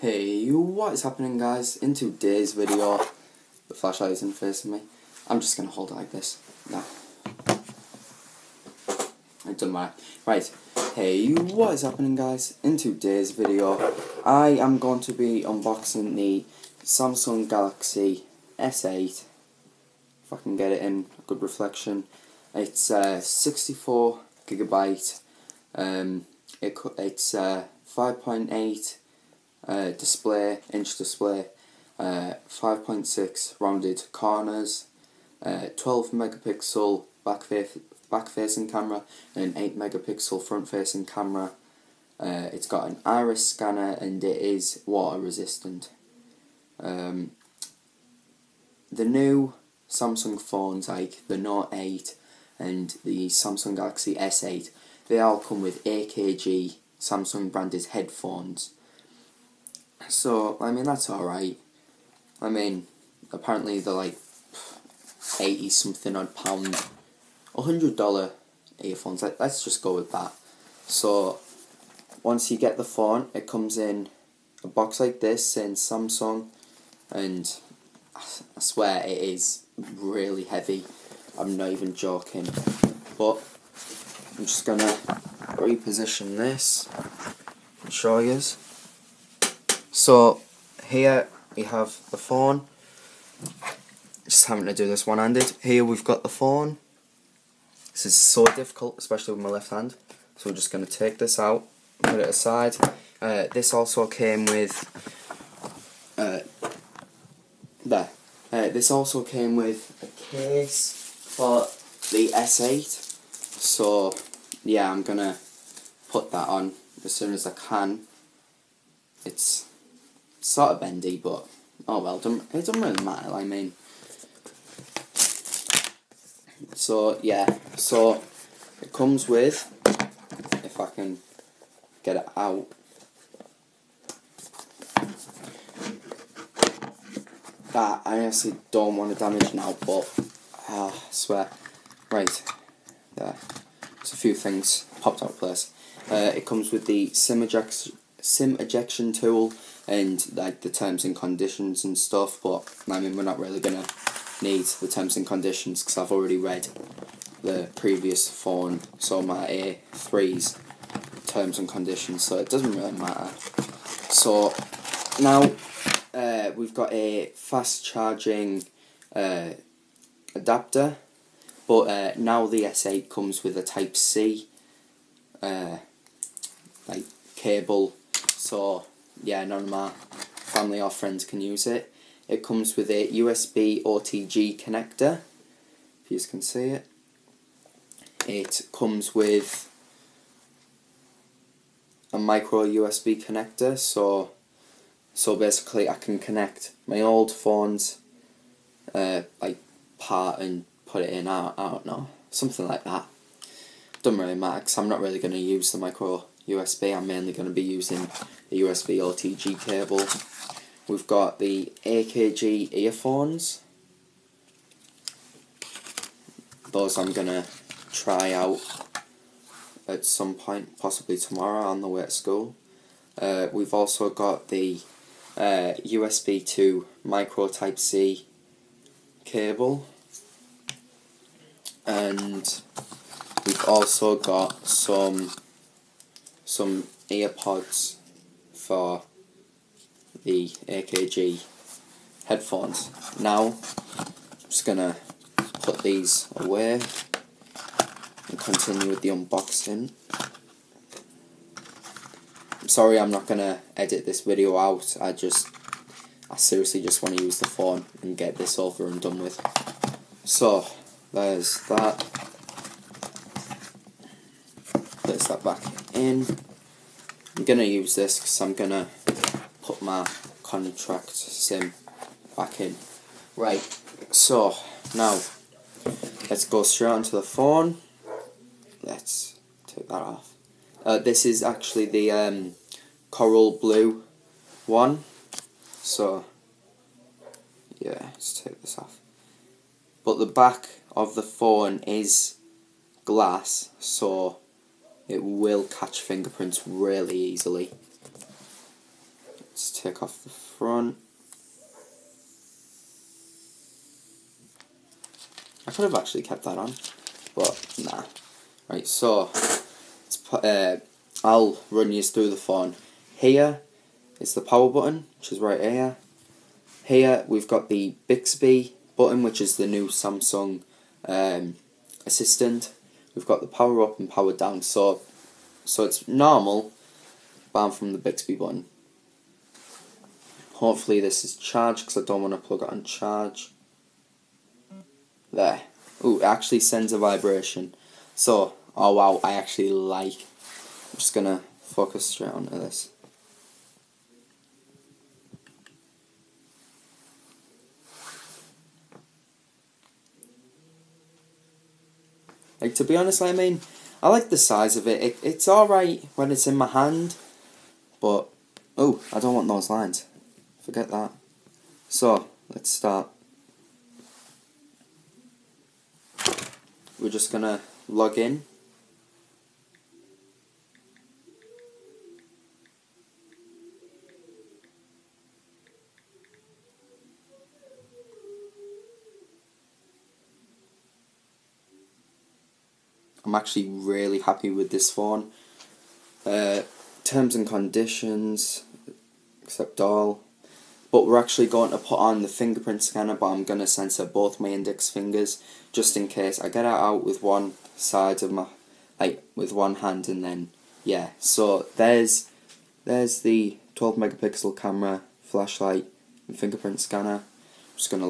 Hey, what is happening guys? In today's video, the flashlight isn't facing me. I'm just gonna hold it like this. No. It doesn't matter. Right. Hey, what is happening guys? In today's video, I am going to be unboxing the Samsung Galaxy S8. If I can get it in good reflection. It's uh, 64 gigabyte. Um, it, it's uh, 5.8 uh, display, inch display, uh, 5.6 rounded corners, uh, 12 megapixel back, fa back facing camera, and an 8 megapixel front facing camera. Uh, it's got an iris scanner and it is water resistant. Um, the new Samsung phones like the Note 8 and the Samsung Galaxy S8, they all come with AKG Samsung branded headphones. So, I mean, that's alright. I mean, apparently they're like 80 something odd pound, $100 earphones. Let, let's just go with that. So, once you get the phone, it comes in a box like this saying Samsung, and I swear it is really heavy. I'm not even joking. But I'm just gonna reposition this and show you. So here we have the phone. Just having to do this one-handed. Here we've got the phone. This is so difficult, especially with my left hand. So we're just going to take this out, put it aside. Uh, this also came with uh, there. Uh, this also came with a case for the S8. So yeah, I'm gonna put that on as soon as I can. It's sort of bendy, but oh well, it doesn't, really matter. I mean, so yeah, so it comes with, if I can get it out. That I honestly don't want to damage now, but uh, I swear. Right, there. There's a few things popped out of place. Uh, it comes with the SIM ejection SIM ejection tool and like the terms and conditions and stuff. But I mean, we're not really gonna need the terms and conditions because I've already read the previous phone, so my A3's terms and conditions. So it doesn't really matter. So now uh, we've got a fast charging uh, adapter, but uh, now the S8 comes with a Type C uh, like cable so yeah none of my family or friends can use it. It comes with a USB OTG connector if you can see it. It comes with a micro USB connector so so basically I can connect my old phone's uh, like part and put it in I, I don't know something like that. Doesn't really matter because I'm not really going to use the micro USB. I'm mainly going to be using the USB OTG cable. We've got the AKG earphones. Those I'm going to try out at some point, possibly tomorrow on the way to school. Uh, we've also got the uh, USB to micro Type C cable. And we've also got some some earpods for the AKG headphones. Now, I'm just gonna put these away and continue with the unboxing. I'm sorry I'm not gonna edit this video out, I just, I seriously just want to use the phone and get this over and done with. So, there's that. Place that back in. I'm gonna use this because I'm gonna put my contract sim back in. Right, so now let's go straight onto the phone. Let's take that off. Uh, this is actually the um, coral blue one. So yeah, let's take this off. But the back of the phone is glass, so it will catch fingerprints really easily. Let's take off the front. I could have actually kept that on, but nah. Right, so let's put, uh, I'll run you through the phone. Here is the power button, which is right here. Here we've got the Bixby button, which is the new Samsung um, assistant. We've got the power up and power down. So, so it's normal, I'm from the Bixby button. Hopefully this is charged because I don't want to plug it on charge. There. Ooh, it actually sends a vibration. So, oh wow, I actually like. I'm just gonna focus straight onto this. Like to be honest, I mean, I like the size of it. it it's all right when it's in my hand, but oh, I don't want those lines. Forget that. So let's start. We're just gonna log in. I'm actually really happy with this phone. Uh, terms and conditions, except all. But we're actually going to put on the fingerprint scanner, but I'm going to censor both my index fingers, just in case I get it out with one side of my, like, with one hand and then, yeah. So there's, there's the 12 megapixel camera, flashlight, and fingerprint scanner. I'm just going to